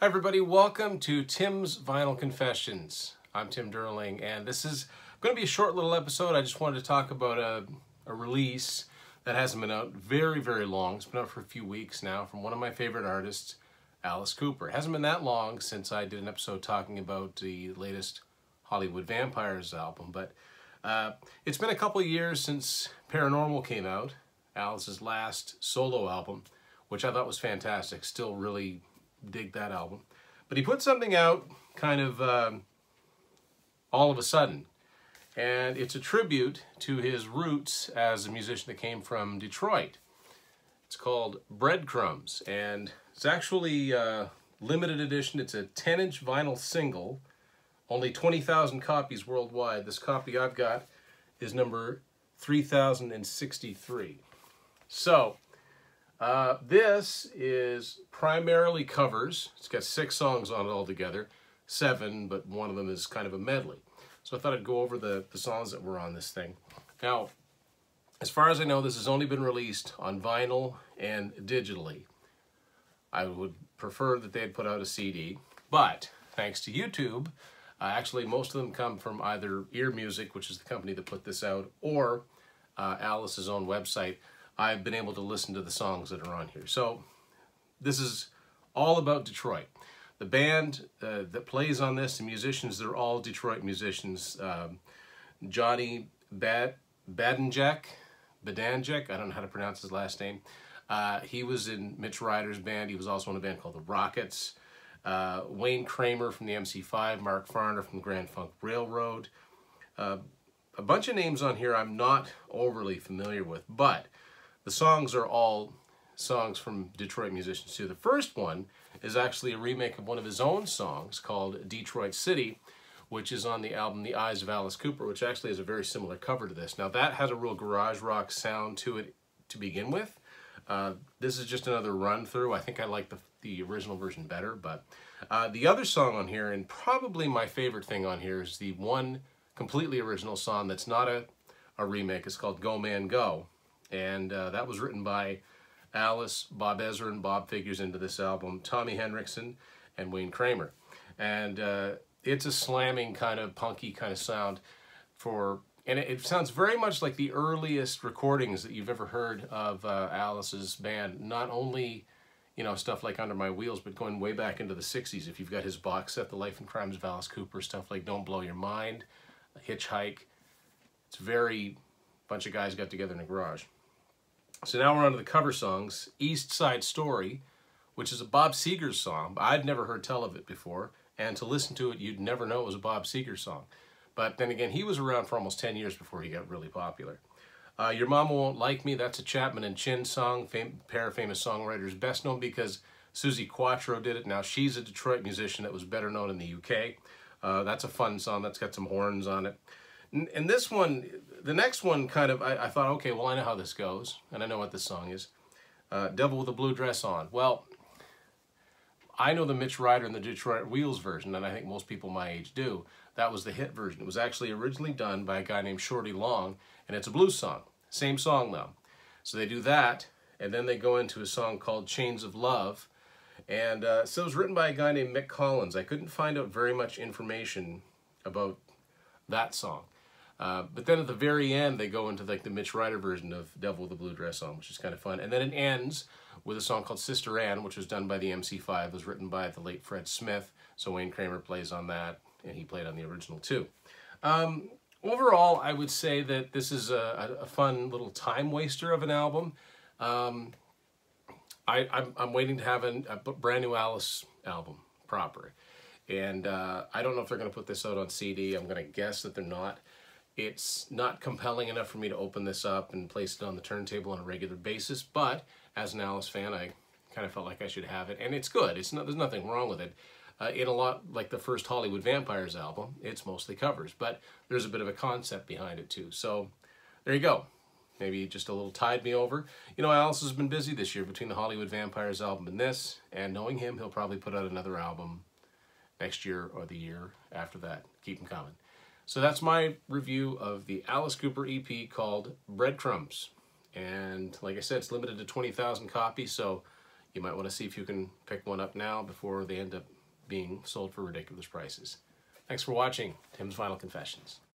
Hi everybody, welcome to Tim's Vinyl Confessions. I'm Tim Durling and this is going to be a short little episode. I just wanted to talk about a, a release that hasn't been out very, very long. It's been out for a few weeks now from one of my favorite artists, Alice Cooper. It hasn't been that long since I did an episode talking about the latest Hollywood Vampires album, but uh, it's been a couple years since Paranormal came out, Alice's last solo album, which I thought was fantastic. Still really dig that album. But he put something out kind of um, all of a sudden. And it's a tribute to his roots as a musician that came from Detroit. It's called Breadcrumbs. And it's actually a limited edition. It's a 10-inch vinyl single. Only 20,000 copies worldwide. This copy I've got is number 3063. So, uh, this is primarily covers. It's got six songs on it altogether, seven, but one of them is kind of a medley. So I thought I'd go over the, the songs that were on this thing. Now, as far as I know, this has only been released on vinyl and digitally. I would prefer that they had put out a CD, but thanks to YouTube, uh, actually most of them come from either Ear Music, which is the company that put this out, or uh, Alice's own website. I've been able to listen to the songs that are on here. So this is all about Detroit. The band uh, that plays on this, the musicians, they're all Detroit musicians. Um, Johnny Bad Badenjek, Badanjek, I don't know how to pronounce his last name. Uh, he was in Mitch Ryder's band. He was also in a band called the Rockets. Uh, Wayne Kramer from the MC5, Mark Farner from the Grand Funk Railroad. Uh, a bunch of names on here I'm not overly familiar with, but the songs are all songs from Detroit musicians too. The first one is actually a remake of one of his own songs called Detroit City, which is on the album The Eyes of Alice Cooper, which actually has a very similar cover to this. Now that has a real garage rock sound to it to begin with. Uh, this is just another run through. I think I like the, the original version better, but uh, the other song on here, and probably my favorite thing on here, is the one completely original song that's not a, a remake. It's called Go Man Go. And uh, that was written by Alice, Bob Ezrin, Bob figures into this album, Tommy Henriksen, and Wayne Kramer. And uh, it's a slamming kind of punky kind of sound for, and it, it, sounds very much like the earliest recordings that you've ever heard of uh, Alice's band. Not only, you know, stuff like Under My Wheels, but going way back into the 60s. If you've got his box set, The Life and Crimes of Alice Cooper, stuff like Don't Blow Your Mind, Hitchhike. It's very, bunch of guys got together in a garage. So now we're on to the cover songs. East Side Story, which is a Bob Seger song. I'd never heard tell of it before, and to listen to it, you'd never know it was a Bob Seger song. But then again, he was around for almost 10 years before he got really popular. Uh, Your Mama Won't Like Me, that's a Chapman and Chinn song, pair of famous songwriters, best known because Suzi Quatro did it. Now she's a Detroit musician that was better known in the UK. Uh, that's a fun song, that's got some horns on it. And this one, the next one kind of, I, I, thought, okay, well, I know how this goes, and I know what this song is. Uh, Devil with a Blue Dress On. Well, I know the Mitch Ryder and the Detroit Wheels version, and I think most people my age do. That was the hit version. It was actually originally done by a guy named Shorty Long, and it's a blues song. Same song, though. So they do that, and then they go into a song called Chains of Love. And uh, so it was written by a guy named Mick Collins. I couldn't find out very much information about that song. Uh, but then at the very end, they go into like the Mitch Ryder version of Devil with a Blue Dress On, which is kind of fun. And then it ends with a song called Sister Anne, which was done by the MC5. It was written by the late Fred Smith. So Wayne Kramer plays on that, and he played on the original too. Um, overall, I would say that this is a, a, fun little time waster of an album. Um, I, am waiting to have an, a brand new Alice album proper. And uh, I don't know if they're going to put this out on CD. I'm going to guess that they're not. It's not compelling enough for me to open this up and place it on the turntable on a regular basis, but as an Alice fan, I kind of felt like I should have it, and it's good. It's not, There's nothing wrong with it. Uh, in a lot like the first Hollywood Vampires album, it's mostly covers, but there's a bit of a concept behind it too. So there you go. Maybe just a little tide me over. You know, Alice has been busy this year between the Hollywood Vampires album and this, and knowing him, he'll probably put out another album next year or the year after that. Keep him coming. So that's my review of the Alice Cooper EP called Breadcrumbs. And like I said, it's limited to 20,000 copies, so You might want to see if you can pick one up now before they end up being sold for ridiculous prices. Thanks for watching Tim's Vinyl Confessions.